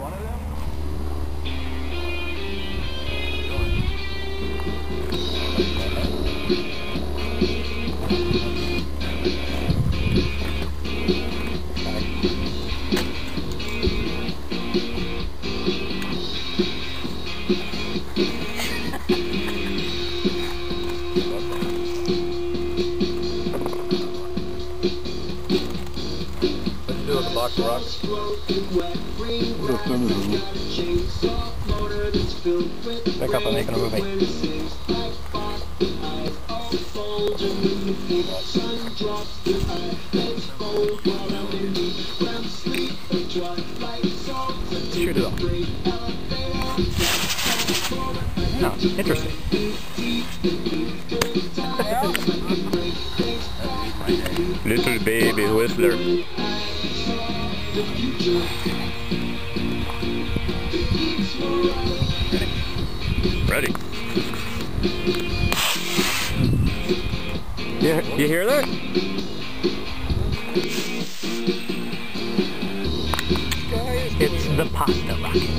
one of them? Pick up make a movie. Shoot it off. No, interesting. Little baby whistler. You, you hear that? It's the pasta rocket.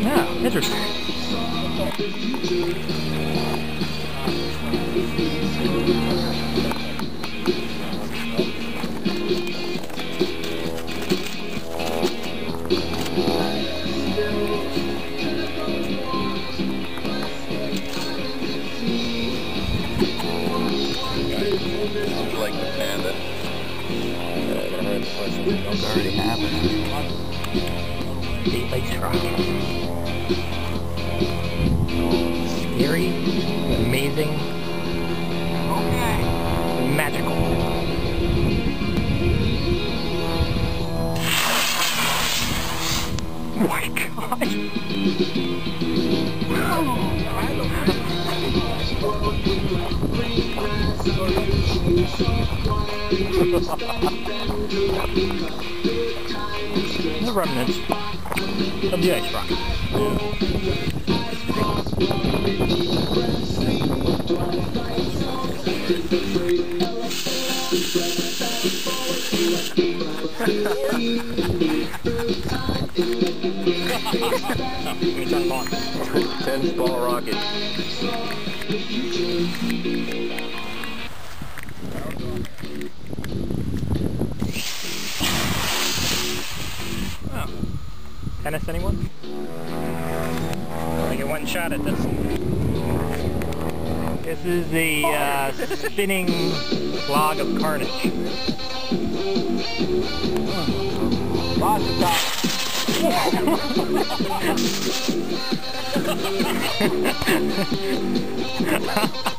Yeah, interesting. Like the panda. Yeah, I heard the question. Don't already happened. The ice rocket. Scary, amazing, magical. Oh my god! The remnants of the ice rocket. Ten ball rocket. Oh. Tennis, anyone? I get one shot at this. This is the uh, spinning log of carnage. Lots of top.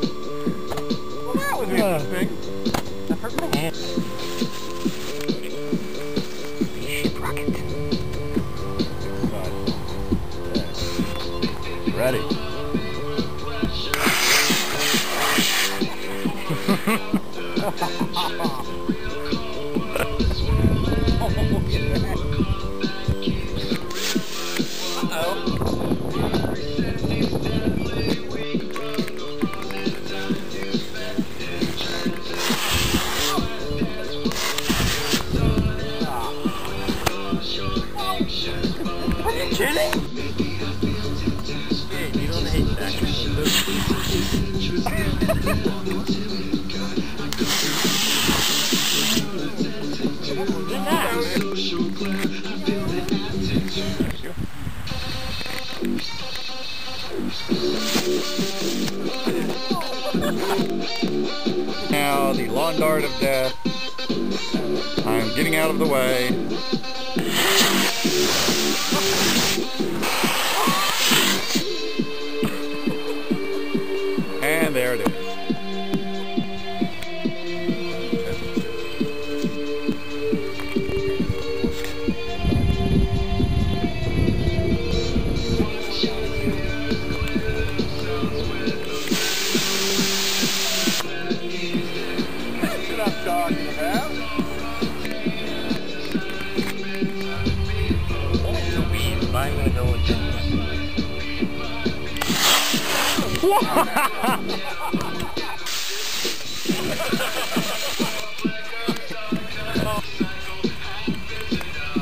kidding? Hey, needle in the haystack. Look at that. Now the lawn dart of death. I'm getting out of the way.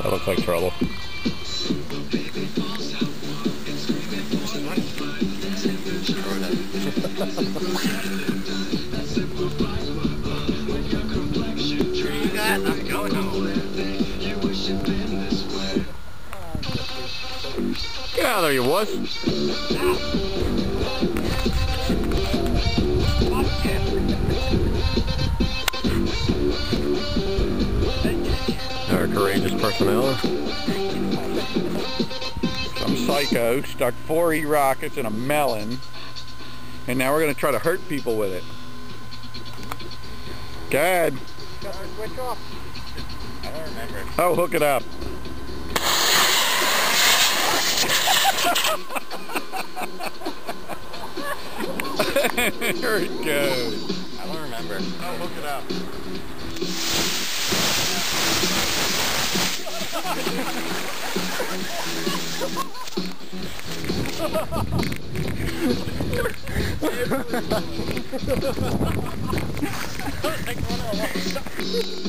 that looks like trouble. out of there, you wuss. Our courageous personnel. Some psycho stuck four E-rockets in a melon, and now we're going to try to hurt people with it. Gad. Switch off. I don't remember. Oh, hook it up. There it goes. I don't remember. Oh, hook it up. Shut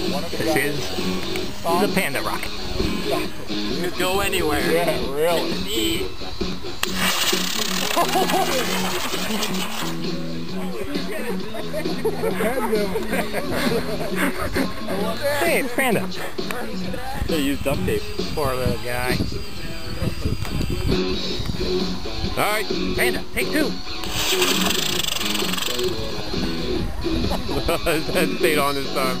This is the Panda Rocket. You go anywhere. Yeah, really. Hey, it's Panda. They use duct tape. Poor little guy. All right. Panda, take two. that stayed on this time.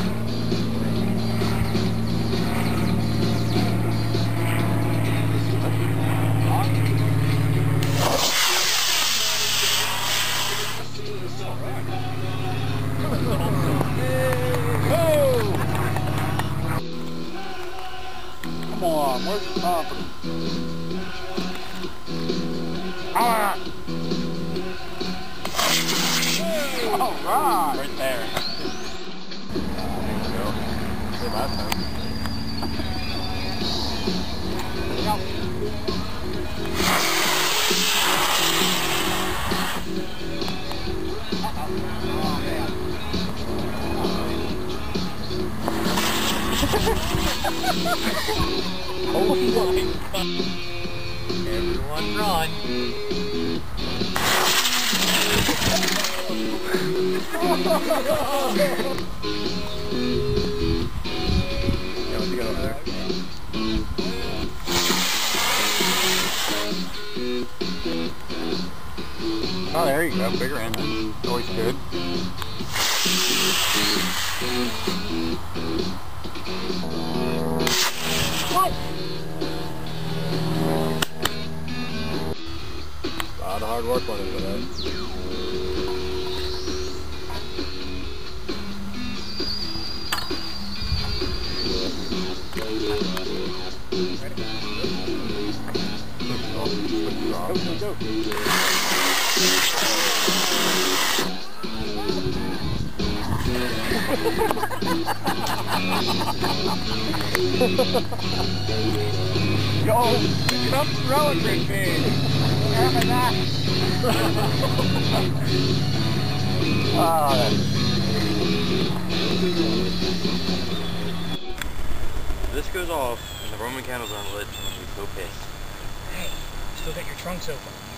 where's the confidence? Ah! All right. Right there. There you go. Time. You get over there. Oh, there you go. Bigger end. That's always good. A lot of hard work went into that. Go! Come throw it, Big Man! Ah, This goes off and the Roman candles aren't lit. I'm gonna so pissed. Still got your trunks open.